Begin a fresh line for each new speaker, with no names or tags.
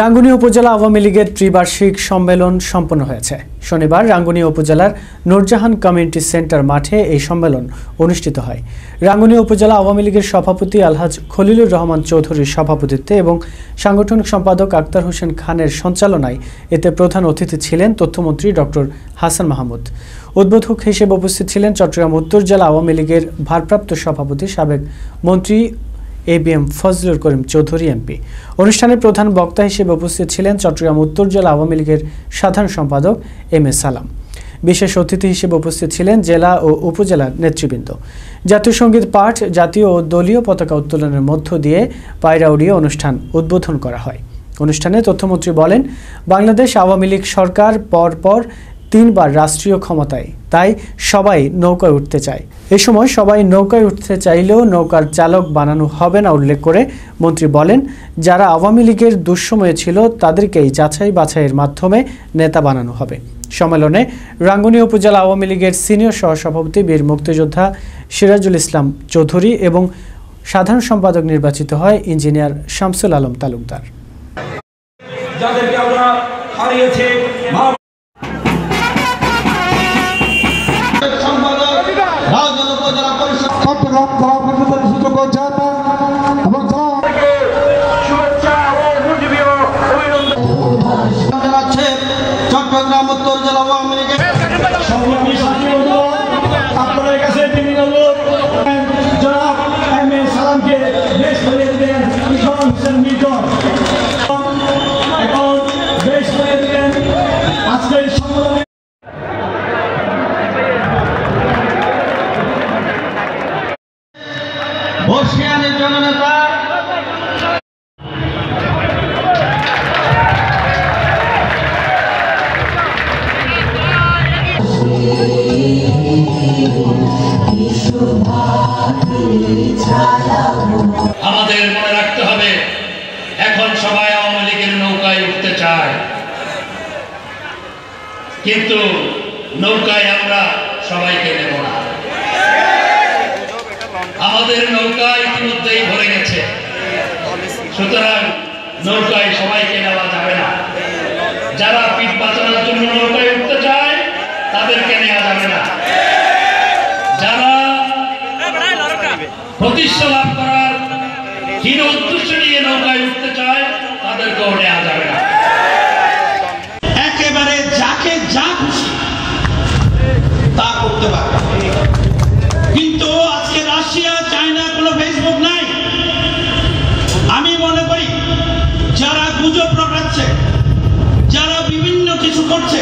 রাঙ্গুনিয়া উপজেলা আওয়ামী লীগের ত্রিবার্ষিক সম্মেলন সম্পন্ন হয়েছে। শনিবার রাঙ্গুনিয়া উপজেলার নূরজাহান কমিউনিটি সেন্টার মাঠে এই সম্মেলন অনুষ্ঠিত হয়। রাঙ্গুনিয়া উপজেলা আওয়ামী লীগের সভাপতি আলহাজ খলিলুর রহমান চৌধুরীর সভাপতিত্বে এবং সাংগঠনিক সম্পাদক আক্তার হোসেন খানের সঞ্চালনায় এতে প্রধান অতিথি ছিলেন তথ্যমন্ত্রী ডক্টর হাসান মাহমুদ। উদ্বোধক হিসেবে উপস্থিত ছিলেন চট্টগ্রাম উত্তর জেলা আওয়ামী লীগের ভারপ্রাপ্ত সভাপতি সাবেক মন্ত্রী A B M Fazlul Karim Chowdhury MP অনুষ্ঠানের প্রধান বক্তা হিসেবে উপস্থিত ছিলেন চট্টগ্রাম উত্তর জেলা আওয়ামী লীগের সাধারণ সম্পাদক এম এ সালাম। বিশেষ অতিথি হিসেবে উপস্থিত ছিলেন জেলা ও উপজেলার নেতৃবৃন্দ। জাতীয় সংগীত পাঠ, জাতীয় ও দলীয় পতাকা উত্তোলনের মধ্য দিয়ে পায়রা উড়িয়ে অনুষ্ঠান উদ্বোধন করা হয়। অনুষ্ঠানে তথ্যমন্ত্রী বলেন, বাংলাদেশ আওয়ামী লীগ সরকার পর পর তিনবার রাষ্ট্রীয় ক্ষমতায়। তাই সবাই নৌকায় উঠতে চায়। এ সময় সবাই নৌকায় উঠতে চাইলেও নৌকার চালক বানানো হবে না উল্লেখ করে মন্ত্রী বলেন, যারা আওয়ামী লীগের দুঃসময়ে ছিল তাদেরকেই যাচাই বাছাইয়ের মাধ্যমে নেতা বানানো হবে। সম্মেলনে রাঙ্গুনিয়া উপজেলা আওয়ামী লীগের সিনিয়র সহসভাপতি বীর মুক্তিযোদ্ধা সিরাজুল ইসলাম চৌধুরী এবং সাধারণ সম্পাদক নির্বাচিত হয় ইঞ্জিনিয়ার শামসুল আলম তালুকদার।
যাদেরকে আমরা হারিয়েছি
সুযোগ্য চেয়ারম্যান এবং
জানাচ্ছে চট্টগ্রাম উত্তর জেলা আওয়ামী লীগের
আপনাদের কাছে তিনি
আমাদের মনে রাখতে হবে, এখন সবাই আওয়ামী লীগের নৌকায় উঠতে চায়। কিন্তু নৌকায় আমরা সবাইকে নেব না। আমাদের নৌকা ইতিমধ্যেই ভরে গেছে। সুতরাং নৌকায় সবাইকে নেওয়া যাবে না। যারা পিঠ বাঁচানোর জন্য নৌকায় উঠতে চায় তাদেরকে নেওয়া যাবে না। যারা প্রতিষ্ঠা লাভ করার হীন উদ্দেশ্য নিয়ে নৌকায় উঠতে চায়, তাদেরকেও নেওয়া যাবে না।
একেবারে যাকে যা খুশি তা করতে পারে কিন্তু আজকে রাশিয়া, চায়না, কোনো ফেসবুক নাই। আমি মনে করি, যারা গুজব রটাচ্ছে, যারা বিভিন্ন কিছু করছে